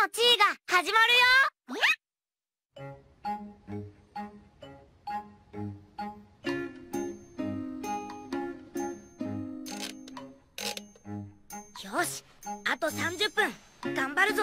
の地位が始まるよ。よしあと30分。頑張るぞ。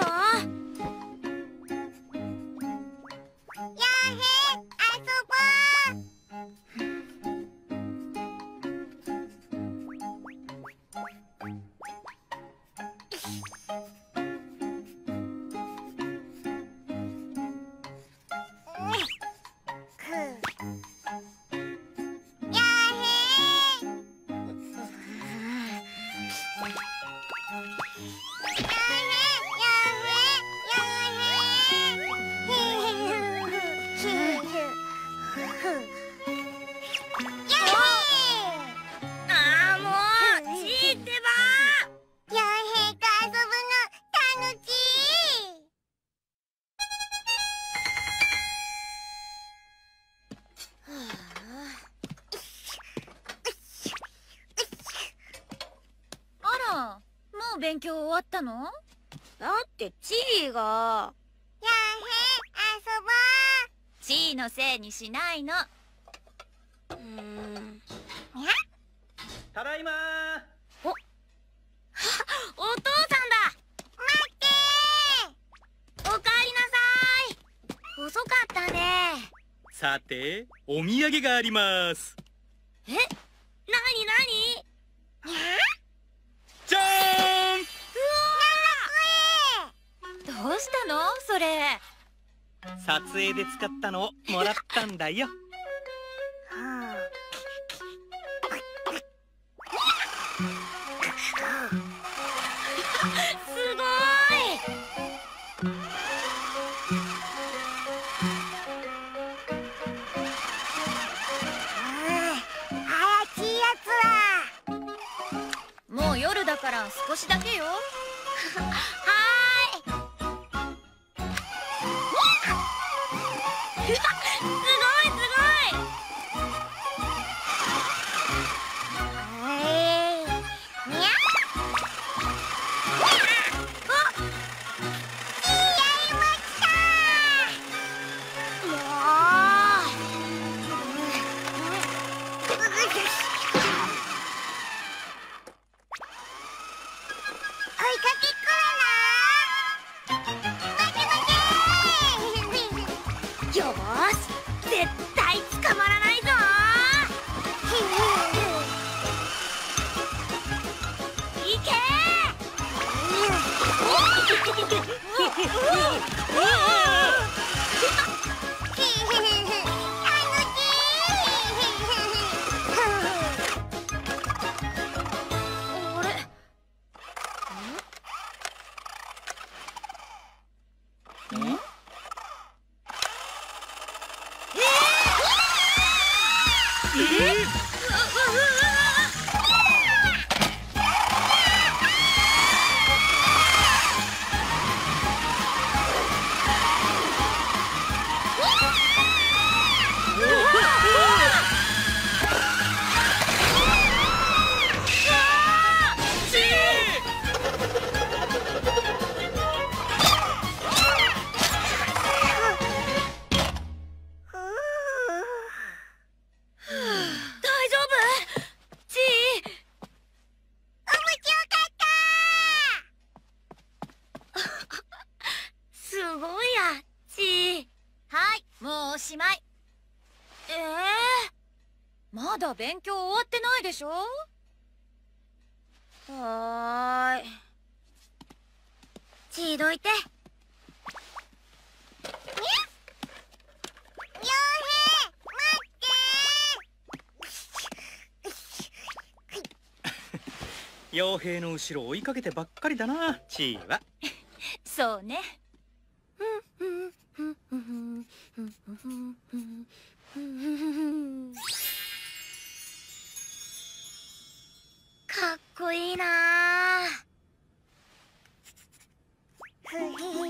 勉強終わったの？だってチーが。やへ遊ぼう。チーのせいにしないの。うん。ただいまおお父さんだ。待っておかえりなさい。遅かったね。さてお土産があります。えなになに？したの？それ。撮影で使ったのをもらったんだよ。から少しだけよ勉はーい。ちどいて。傭兵の後ろ追いかけてばっかりだな。チーは。そうねかっこいいなもう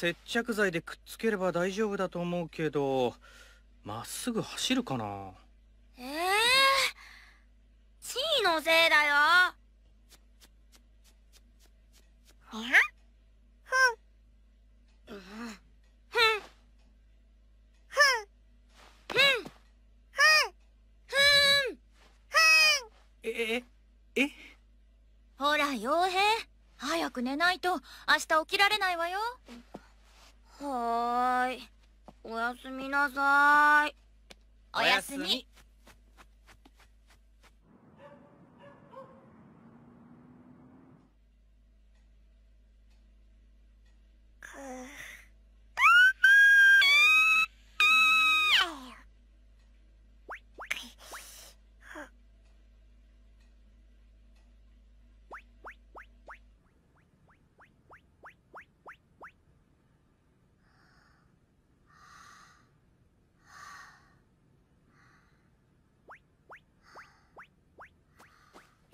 接着剤でくっつければ大丈夫だと思うけどまっすぐ走るかな？ええー、チーのせいだよ。にゃふん。ふん。えええ？ほら傭兵。早く寝ないと明日起きられないわよはーい。おやすみなさい。おやすみ。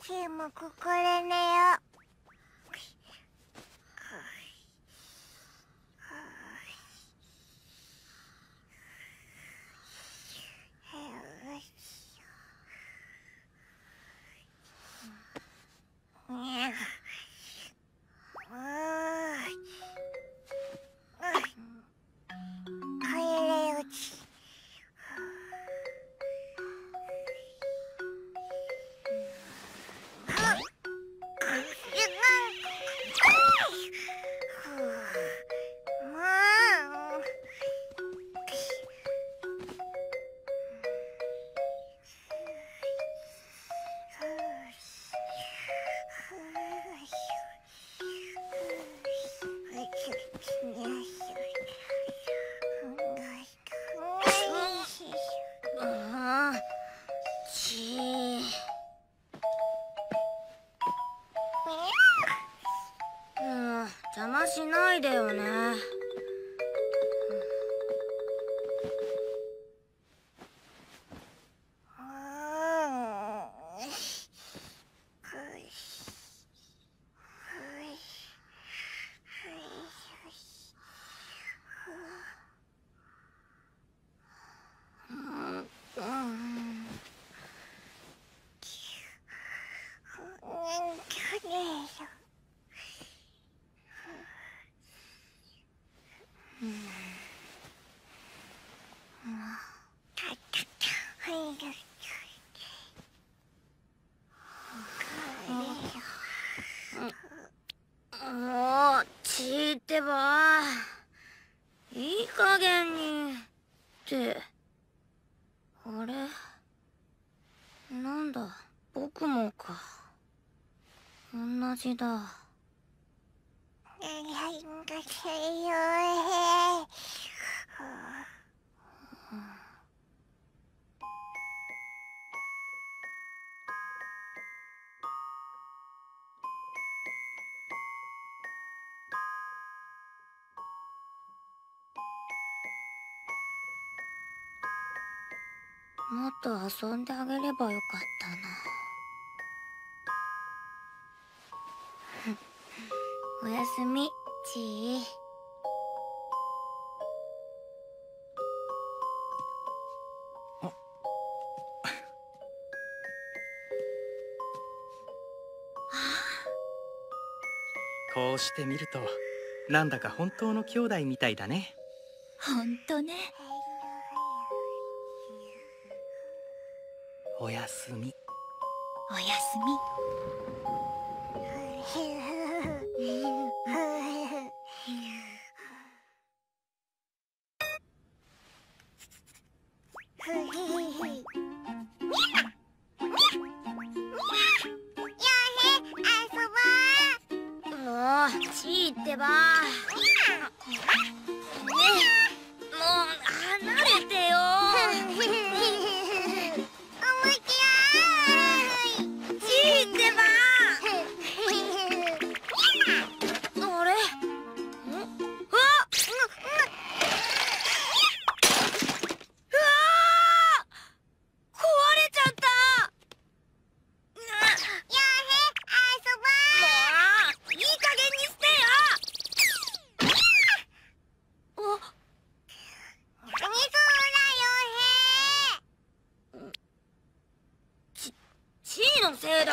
チーもここで寝よ。ないでよねうんもうちーってばいい加減にってあれ？なんだ僕もか。同じだ。もっと遊んであげればよかったな。おやすみちー。こうして見るとなんだか本当の兄弟みたいだね。ほんとねおやすみ。おやすみ。ってば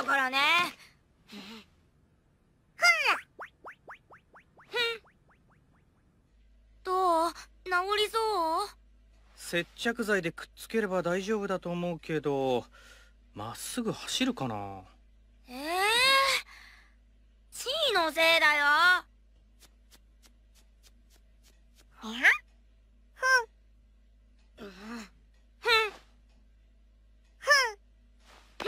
だからね。どう？治りそう？接着剤でくっつければ大丈夫だと思うけどまっすぐ走るかな？ええー、チーのせいだよ。にゃうんふんふんふんふ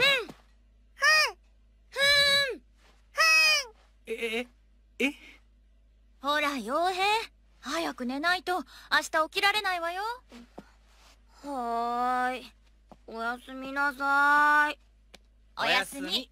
んえええほら傭兵。早く寝ないと。明日起きられないわよ。はーい。おやすみなさーい。おやすみ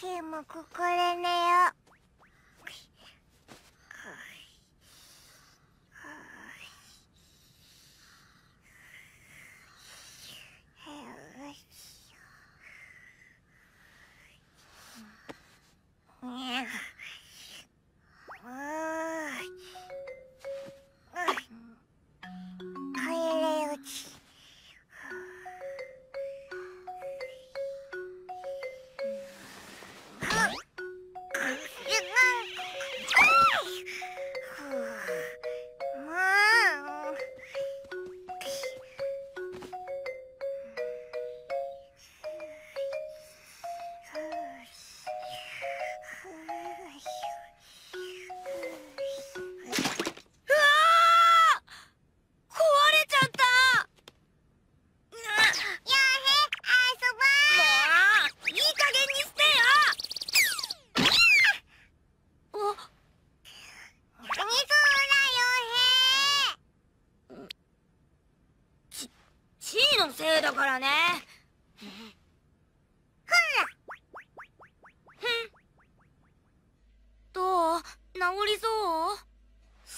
チームここで寝よ。う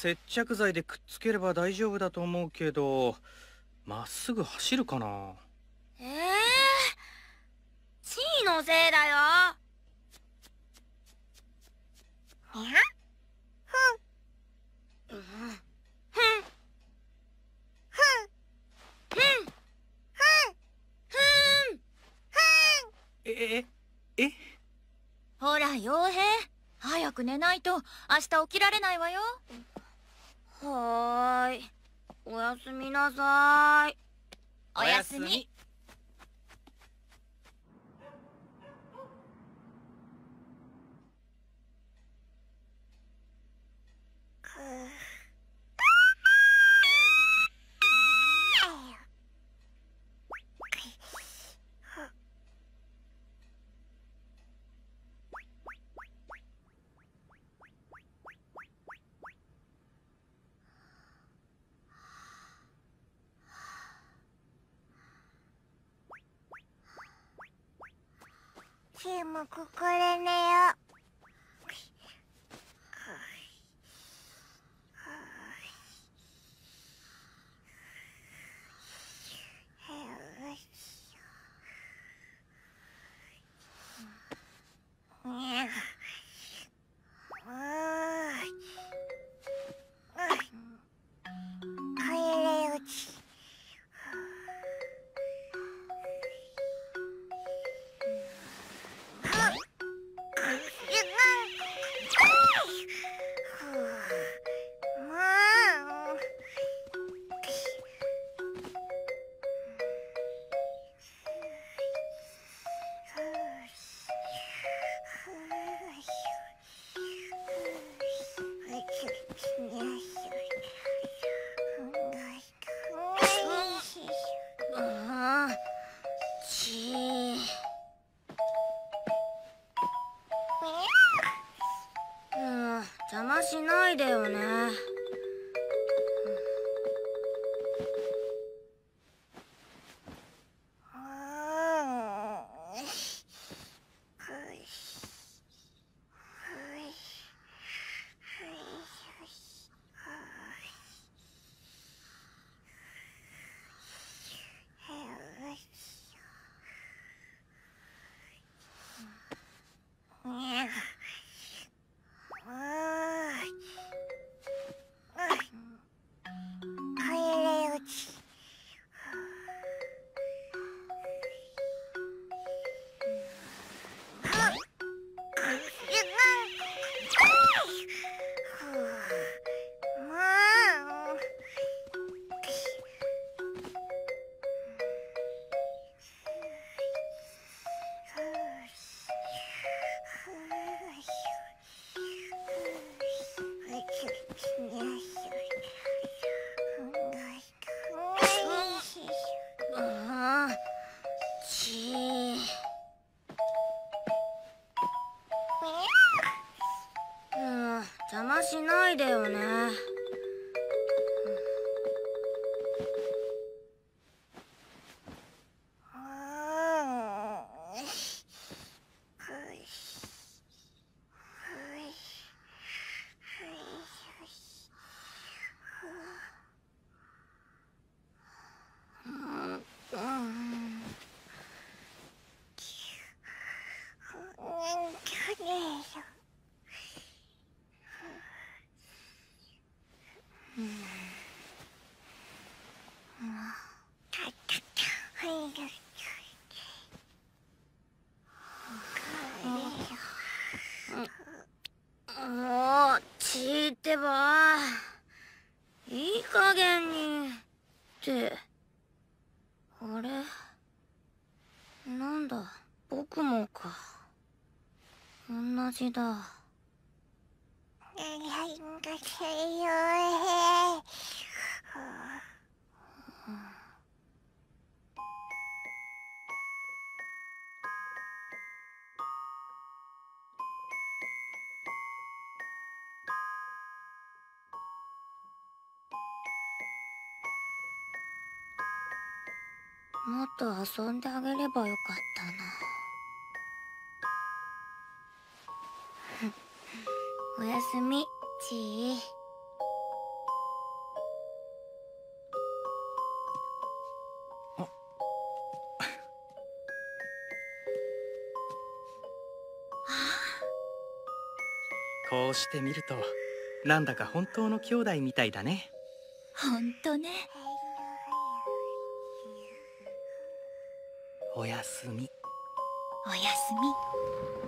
接着剤でくっつければ大丈夫だと思うけどまっすぐ走るかな？ええー、チーのせいだよ。にゃうん。ふん。ふん。ふん。ふん。えええほら傭兵早く寝ないと明日起きられないわよはーい。おやすみなさーい。おやすみ。チームここで寝よ。ういだよね。ってばいい加減にってあれ？なんだ僕もか。同じだ。遊んであげればよかったな。おやすみちー。こうして見るとなんだか本当の兄弟みたいだね。ほんとねおやすみ。おやすみ。